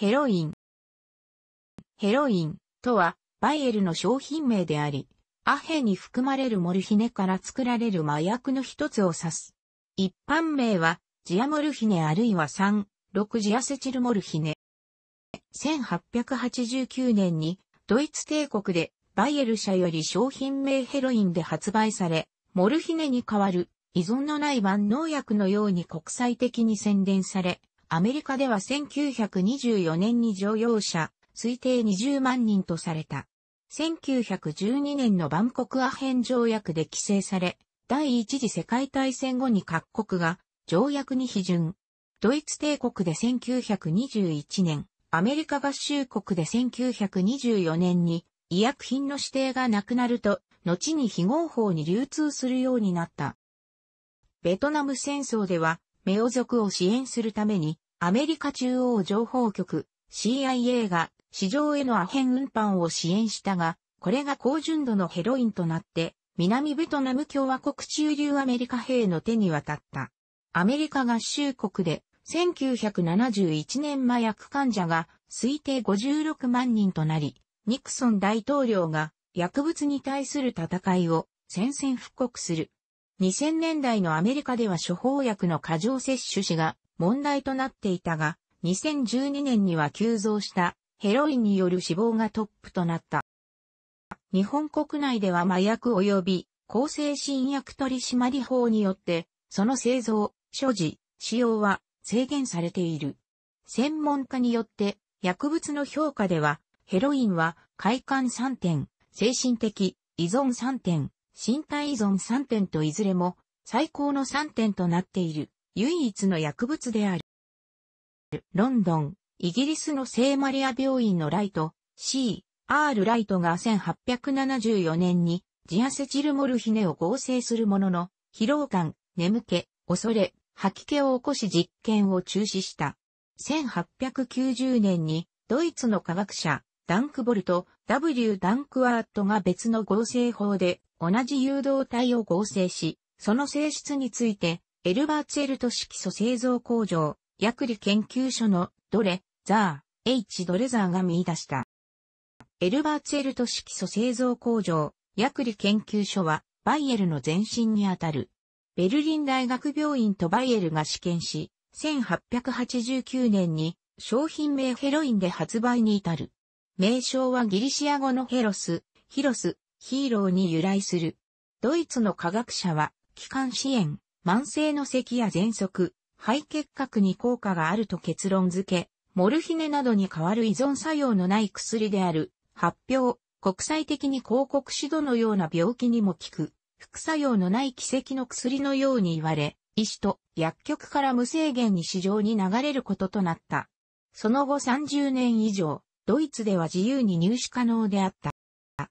ヘロイン。ヘロインとは、バイエルの商品名であり、アヘに含まれるモルヒネから作られる麻薬の一つを指す。一般名は、ジアモルヒネあるいは3、6ジアセチルモルヒネ。1889年に、ドイツ帝国で、バイエル社より商品名ヘロインで発売され、モルヒネに代わる依存のない万能薬のように国際的に宣伝され、アメリカでは1924年に乗用車、推定20万人とされた。1912年のバンコクアヘン条約で規制され、第一次世界大戦後に各国が条約に批准。ドイツ帝国で1921年、アメリカ合衆国で1924年に医薬品の指定がなくなると、後に非合法に流通するようになった。ベトナム戦争では、メオ族を支援するために、アメリカ中央情報局 CIA が市場へのアヘン運搬を支援したが、これが高純度のヘロインとなって、南ベトナム共和国中流アメリカ兵の手に渡った。アメリカ合衆国で1971年麻薬患者が推定56万人となり、ニクソン大統領が薬物に対する戦いを宣戦布告する。2000年代のアメリカでは処方薬の過剰摂取死が問題となっていたが、2012年には急増したヘロインによる死亡がトップとなった。日本国内では麻薬及び抗生新薬取締法によって、その製造、所持、使用は制限されている。専門家によって薬物の評価では、ヘロインは快感3点、精神的依存3点、身体依存3点といずれも最高の3点となっている唯一の薬物である。ロンドン、イギリスの聖マリア病院のライト、C、R ライトが1874年にジアセチルモルヒネを合成するものの、疲労感、眠気、恐れ、吐き気を起こし実験を中止した。1890年にドイツの科学者ダンクボルト W ダンクワートが別の合成法で同じ誘導体を合成し、その性質についてエルバーツェルト色素製造工場、薬理研究所のドレ、ザー、H ドレザーが見出した。エルバーツェルト色素製造工場、薬理研究所はバイエルの前身にあたるベルリン大学病院とバイエルが試験し、1889年に商品名ヘロインで発売に至る。名称はギリシア語のヘロス、ヒロス、ヒーローに由来する。ドイツの科学者は、気管支炎、慢性の咳や喘息、肺結核に効果があると結論付け、モルヒネなどに代わる依存作用のない薬である。発表、国際的に広告指導のような病気にも効く。副作用のない奇跡の薬のように言われ、医師と薬局から無制限に市場に流れることとなった。その後30年以上、ドイツでは自由に入手可能であった。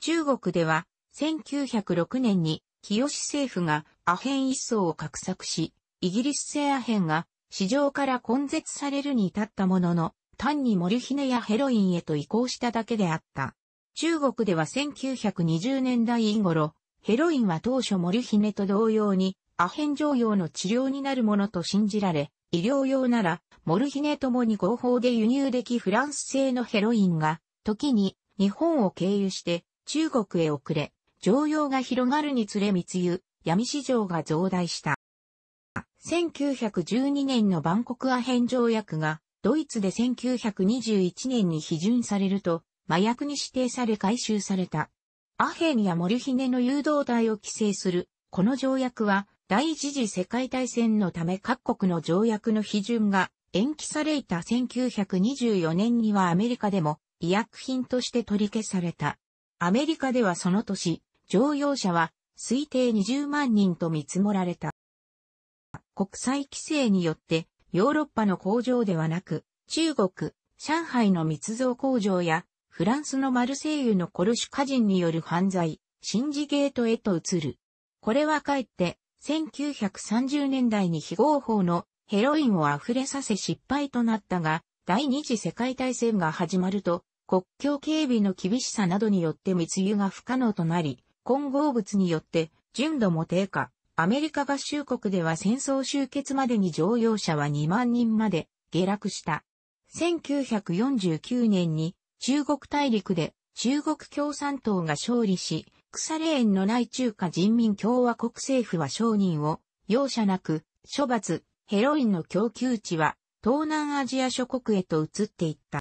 中国では1906年に清政府がアヘン一層を画策し、イギリス製アヘンが市場から根絶されるに至ったものの、単にモルヒネやヘロインへと移行しただけであった。中国では1920年代頃、ヘロインは当初モルヒネと同様にアヘン状用の治療になるものと信じられ、医療用ならモルヒネともに合法で輸入できフランス製のヘロインが、時に日本を経由して中国へ遅れ、常用が広がるにつれ密輸、闇市場が増大した。1912年のバンコクアヘン条約がドイツで1921年に批准されると麻薬に指定され回収された。アヘンやモルヒネの誘導体を規制する、この条約は、第一次世界大戦のため各国の条約の批准が延期された1924年にはアメリカでも医薬品として取り消された。アメリカではその年、乗用車は推定20万人と見積もられた。国際規制によってヨーロッパの工場ではなく、中国、上海の密造工場やフランスのマルセイユのコルシュカ人による犯罪、シンジゲートへと移る。これはかえって、1930年代に非合法のヘロインを溢れさせ失敗となったが、第二次世界大戦が始まると、国境警備の厳しさなどによって密輸が不可能となり、混合物によって純度も低下。アメリカ合衆国では戦争終結までに乗用車は2万人まで下落した。1949年に中国大陸で中国共産党が勝利し、腐れ縁のない中華人民共和国政府は承認を容赦なく処罰、ヘロインの供給地は東南アジア諸国へと移っていった。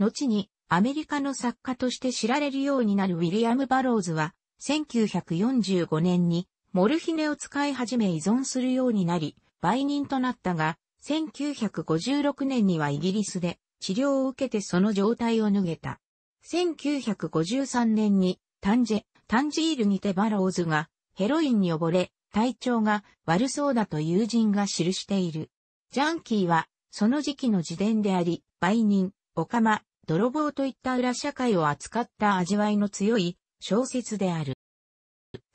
後にアメリカの作家として知られるようになるウィリアム・バローズは1945年にモルヒネを使い始め依存するようになり売人となったが1956年にはイギリスで治療を受けてその状態を脱げた。1953年にタンジェ、タンジールにてバローズがヘロインに溺れ体調が悪そうだと友人が記している。ジャンキーはその時期の自伝であり、売人、オカマ、泥棒といった裏社会を扱った味わいの強い小説である。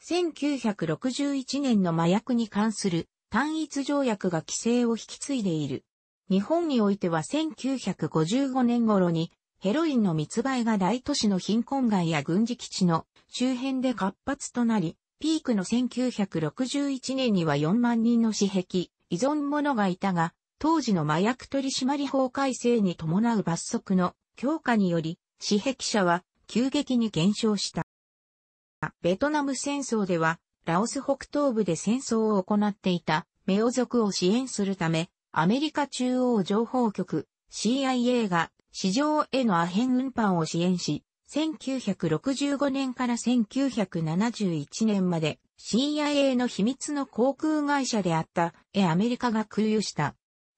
1961年の麻薬に関する単一条約が規制を引き継いでいる。日本においては1955年頃にヘロインの密売が大都市の貧困街や軍事基地の周辺で活発となり、ピークの1961年には4万人の私癖、依存者がいたが、当時の麻薬取締法改正に伴う罰則の強化により、私癖者は急激に減少した。ベトナム戦争では、ラオス北東部で戦争を行っていたメオ族を支援するため、アメリカ中央情報局 CIA が市場へのアヘン運搬を支援し、1965年から1971年まで CIA の秘密の航空会社であったエアメリカが空輸した。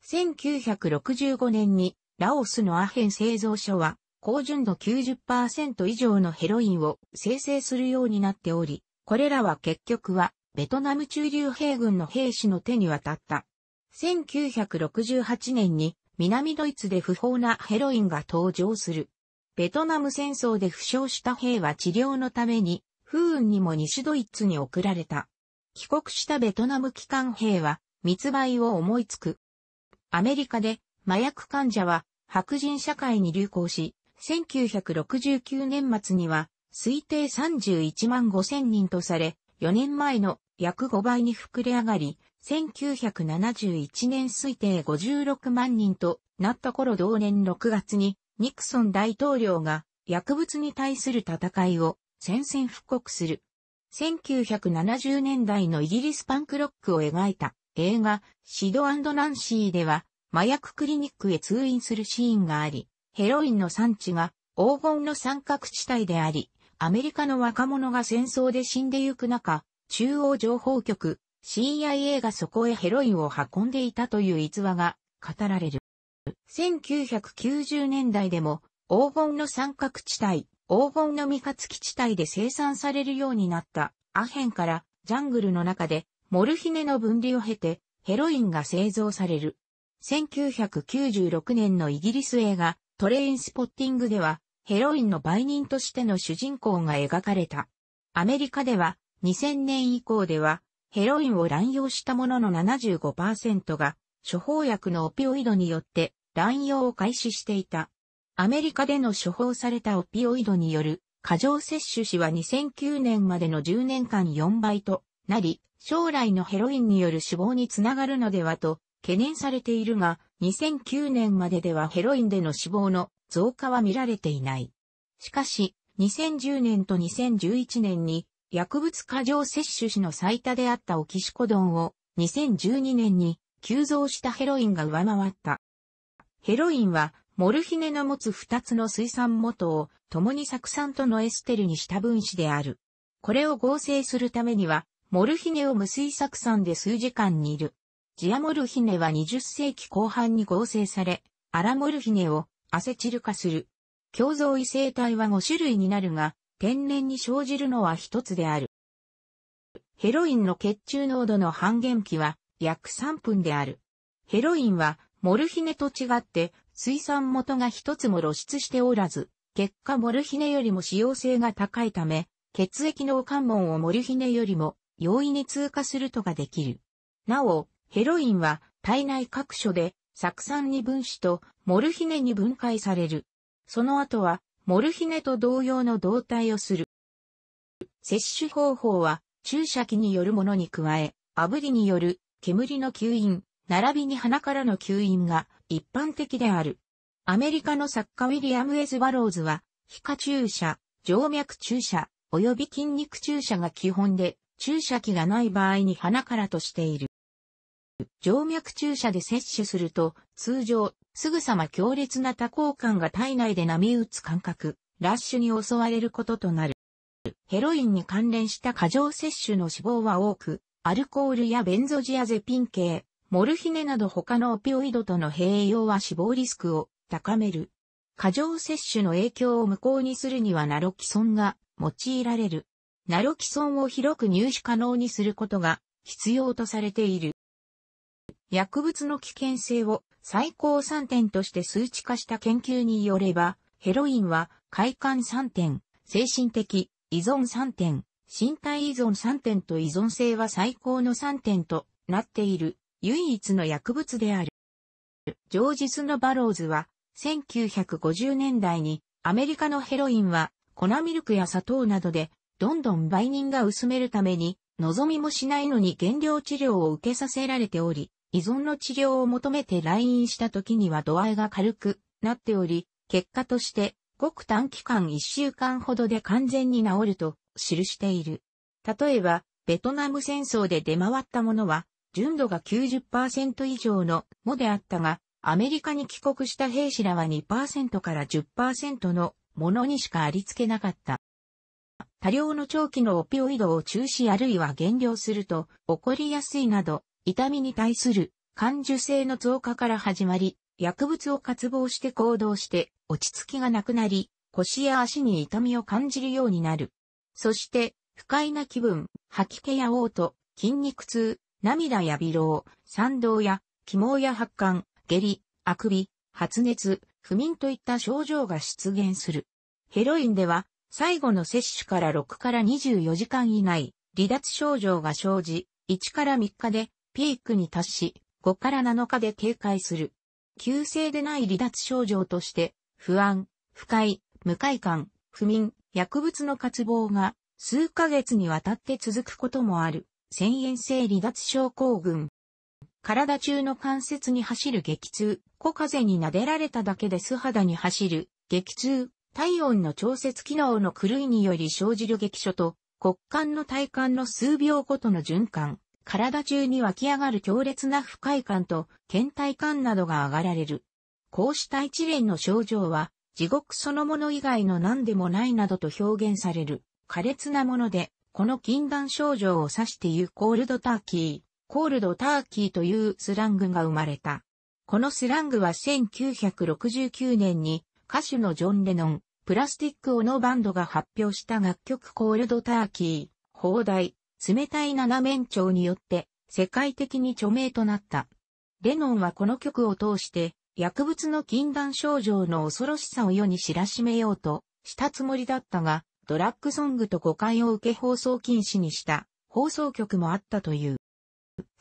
1965年にラオスのアヘン製造所は高純度90%以上のヘロインを生成するようになっており、これらは結局はベトナム中流兵軍の兵士の手に渡った。1968年に南ドイツで不法なヘロインが登場する。ベトナム戦争で負傷した兵は治療のために不運にも西ドイツに送られた。帰国したベトナム機関兵は密売を思いつく。アメリカで麻薬患者は白人社会に流行し、1969年末には推定31万5千人とされ、4年前の約5倍に膨れ上がり、1971年推定56万人となった頃同年6月にニクソン大統領が薬物に対する戦いを宣戦布告する。1970年代のイギリスパンクロックを描いた映画シドナンシーでは麻薬クリニックへ通院するシーンがあり、ヘロインの産地が黄金の三角地帯であり、アメリカの若者が戦争で死んでゆく中、中央情報局 CIA がそこへヘロインを運んでいたという逸話が語られる。1990年代でも黄金の三角地帯、黄金の三日月地帯で生産されるようになったアヘンからジャングルの中でモルヒネの分離を経てヘロインが製造される。1996年のイギリス映画トレインスポッティングでは、ヘロインの売人としての主人公が描かれた。アメリカでは、2000年以降では、ヘロインを乱用した者の75%が、処方薬のオピオイドによって乱用を開始していた。アメリカでの処方されたオピオイドによる過剰摂取死は2009年までの10年間4倍となり、将来のヘロインによる死亡につながるのではと懸念されているが、2009年までではヘロインでの死亡の増加は見られていない。しかし、2010年と2011年に薬物過剰摂取死の最多であったオキシコドンを2012年に急増したヘロインが上回った。ヘロインはモルヒネの持つ2つの水酸元を共に酢酸とのエステルにした分子である。これを合成するためには、モルヒネを無水酢酸で数時間煮る。ジアモルヒネは20世紀後半に合成され、アラモルヒネをアセチル化する。共造異性体は5種類になるが、天然に生じるのは一つである。ヘロインの血中濃度の半減期は約3分である。ヘロインはモルヒネと違って水酸元が一つも露出しておらず、結果モルヒネよりも使用性が高いため、血液の関門をモルヒネよりも容易に通過するとができる。なお、ヘロインは体内各所で酢酸二分子とモルヒネに分解される。その後はモルヒネと同様の動態をする。摂取方法は注射器によるものに加え、炙りによる煙の吸引、並びに鼻からの吸引が一般的である。アメリカの作家ウィリアム・エズ・バローズは、皮下注射、静脈注射、及び筋肉注射が基本で、注射器がない場合に鼻からとしている。静脈注射で摂取すると、通常、すぐさま強烈な多幸感が体内で波打つ感覚、ラッシュに襲われることとなる。ヘロインに関連した過剰摂取の死亡は多く、アルコールやベンゾジアゼピン系、モルヒネなど他のオピオイドとの併用は死亡リスクを高める。過剰摂取の影響を無効にするにはナロキソンが用いられる。ナロキソンを広く入手可能にすることが必要とされている。薬物の危険性を最高3点として数値化した研究によれば、ヘロインは快感3点、精神的依存3点、身体依存3点と依存性は最高の3点となっている唯一の薬物である。ジョージスのバローズは1950年代にアメリカのヘロインは粉ミルクや砂糖などでどんどん売人が薄めるために望みもしないのに減量治療を受けさせられており、依存の治療を求めて来院した時には度合いが軽くなっており、結果としてごく短期間1週間ほどで完全に治ると記している。例えば、ベトナム戦争で出回ったものは、純度が90%以上のもであったが、アメリカに帰国した兵士らは2%から10%のものにしかありつけなかった。多量の長期のオピオイドを中止あるいは減量すると起こりやすいなど、痛みに対する感受性の増加から始まり、薬物を渇望して行動して落ち着きがなくなり、腰や足に痛みを感じるようになる。そして、不快な気分、吐き気や嘔吐、筋肉痛、涙や微老、賛動や、気毛や発汗、下痢、あくび、発熱、不眠といった症状が出現する。ヘロインでは、最後の摂取から6から24時間以内、離脱症状が生じ、1から3日でピークに達し、5から7日で警戒する。急性でない離脱症状として、不安、不快、無快感、不眠、薬物の渇望が数ヶ月にわたって続くこともある。遷延性離脱症候群。体中の関節に走る激痛、小風に撫でられただけで素肌に走る激痛、体温の調節機能の狂いにより生じる激所と、骨幹の体幹の数秒ごとの循環、体中に湧き上がる強烈な不快感と倦怠感などが上がられる。こうした一連の症状は、地獄そのもの以外の何でもないなどと表現される、苛烈なもので、この禁断症状を指して言うコールドターキー、コールドターキーというスラングが生まれた。このスラングは1969年に歌手のジョン・レノン、プラスティック・オノバンドが発表した楽曲コールドターキー、放題、冷たい七面鳥によって世界的に著名となった。レノンはこの曲を通して薬物の禁断症状の恐ろしさを世に知らしめようとしたつもりだったが、ドラッグソングと誤解を受け放送禁止にした放送局もあったという。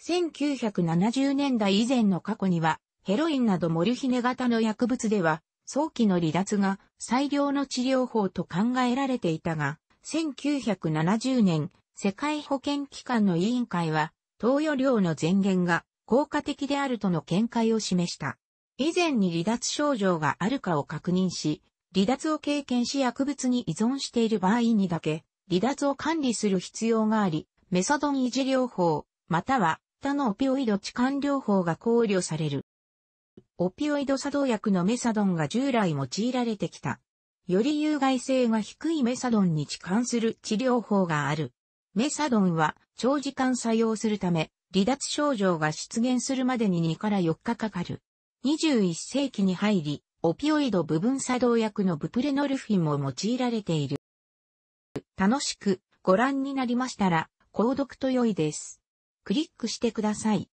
1970年代以前の過去には、ヘロインなどモルヒネ型の薬物では、早期の離脱が最良の治療法と考えられていたが、1970年世界保健機関の委員会は、投与量の前言が効果的であるとの見解を示した。以前に離脱症状があるかを確認し、離脱を経験し薬物に依存している場合にだけ、離脱を管理する必要があり、メソドン維持療法、または他のオピオイド置換療法が考慮される。オピオイド作動薬のメサドンが従来用いられてきた。より有害性が低いメサドンに置換する治療法がある。メサドンは長時間作用するため、離脱症状が出現するまでに2から4日かかる。21世紀に入り、オピオイド部分作動薬のブプレノルフィンも用いられている。楽しくご覧になりましたら、購読と良いです。クリックしてください。